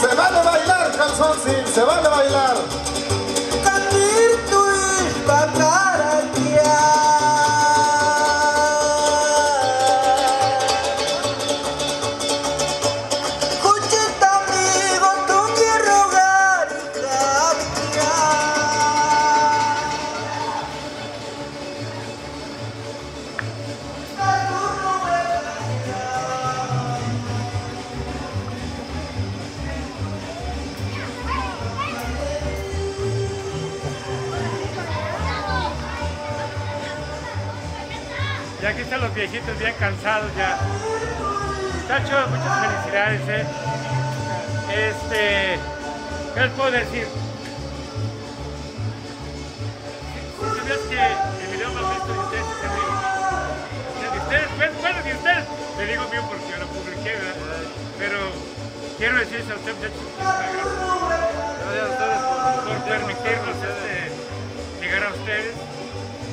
se van a bailar, calzoncín, se van a bailar. Ya aquí están los viejitos bien cansados ya. Muchachos, muchas felicidades, eh. Este, ¿qué les puedo decir? Si sabías que el video más visto de ustedes es el mío. De ustedes, pues, bueno, de ustedes. Le digo mío porque yo lo publiqué, ¿verdad? Pero quiero decirles a ustedes, muchachos, muchísimas gracias por, permitirnos este, llegar a ustedes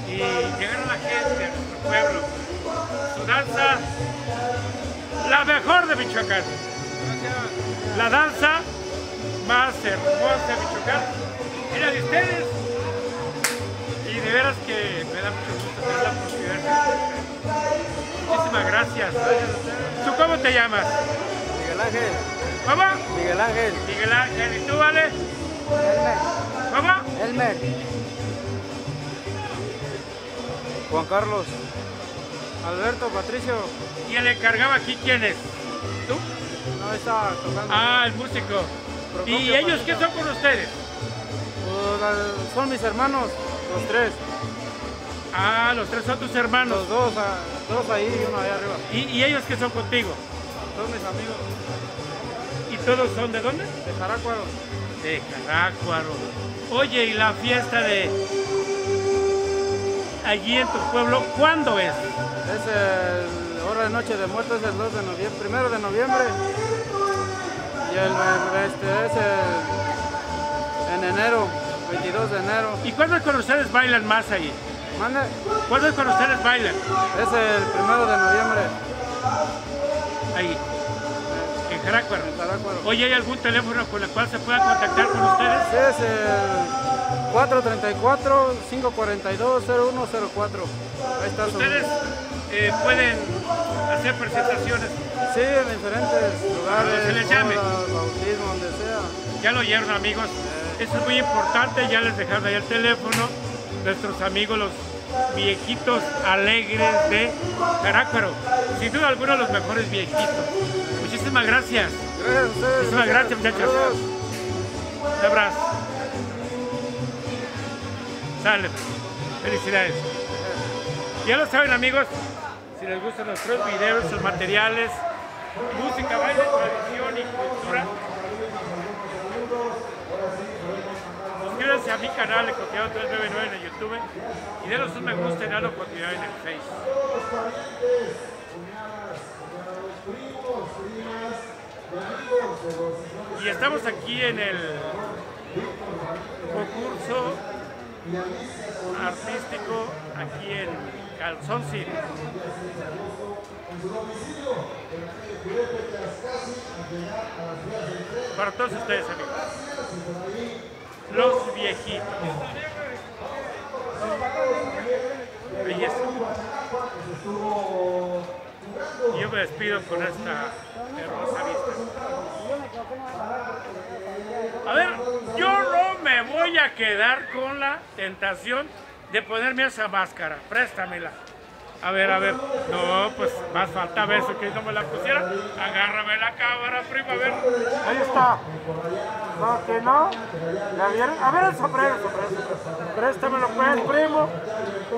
y llegar a la gente, pueblo. Su danza, la mejor de Michoacán. La danza más hermosa de Michoacán. Era de ustedes. Y de veras que me da mucho gusto tener la oportunidad. Muchísimas gracias. ¿Tú cómo te llamas? Miguel Ángel, ¿Cómo? Miguel Ángel, Miguel Ángel. ¿Y tú, Vale? Elmer, ¿Cómo? Elmer. Juan Carlos, Alberto, Patricio. ¿Y el encargado aquí quién es? ¿Tú? No está tocando. Ah, el músico. ¿Y ellos qué son con ustedes? Pues, son mis hermanos, los tres. Ah, los tres son tus hermanos. Los dos, ah, dos ahí y uno allá arriba. ¿Y, y ellos qué son contigo? Son mis amigos ¿Y todos son de dónde? de Jarácuaro. De Carácuaro. Oye, ¿y la fiesta de allí en tu pueblo cuándo es? Es el hora de noche de muertos, es el 2 de noviembre, primero de noviembre. Y el este es el- en enero, 22 de enero. ¿Y cuándo es cuando ustedes bailan más ahí? Mande, ¿Cuándo es cuando ustedes bailan? es el primero de noviembre Ahí, en Carácuaro. en Jarácuaro. Oye, ¿hay algún teléfono con el cual se pueda contactar con ustedes? Sí, es el 434-542-0104. Ahí está Ustedes eh, pueden hacer presentaciones. Sí, en diferentes lugares, Donde se les llame. bautismo, donde sea. Ya lo oyeron amigos, eso es muy importante, ya les dejaron ahí el teléfono, nuestros amigos los viejitos alegres de Carácuaro, sin duda alguno los mejores viejitos. Muchísimas gracias. Muchísimas gracias, muchachos. Un abrazo. Sale, felicidades. Ya lo saben amigos, si les gustan nuestros videos, sus materiales, música, baile, tradición y cultura, suscríbanse a mi canal de Cotidiano 399 en YouTube y denos un me gusta en Halo Cotidiano en el Facebook. Y estamos aquí en el concurso artístico aquí en Calzón City. Para todos ustedes, amigos. Los viejitos. Belleza. Me despido con esta hermosa vista. A ver, yo no me voy a quedar con la tentación de ponerme esa máscara. Préstamela. A ver, a ver. No, pues más faltaba eso que no me la pusiera. Agárrame la cámara, primo, a ver. Ahí está. No, que no. ¿La? A ver el sombrero, el sombrero. Préstamelo pues, primo.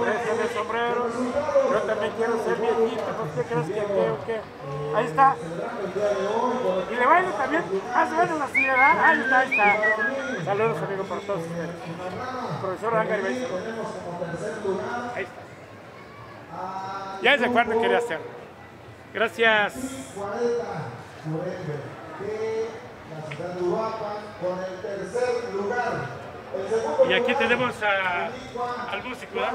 Préstame el sombrero. Yo también quiero ser viejito. ¿No qué crees que qué o qué? Ahí está. Y le bailo también. Se baila así, ¿verdad? Ahí está, ahí está. Saludos, amigos, para todos ustedes. Profesor Ángel. Ahí está. Ya desde cuándo quería hacerlo. Gracias. Y aquí tenemos a- al músico, ¿verdad?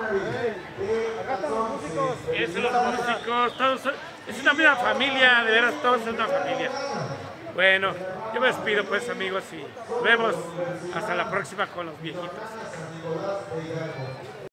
Es los músicos, todos son- es una misma familia, de veras, todos son una familia. Bueno, Yo me despido pues amigos y nos vemos hasta la próxima con los viejitos.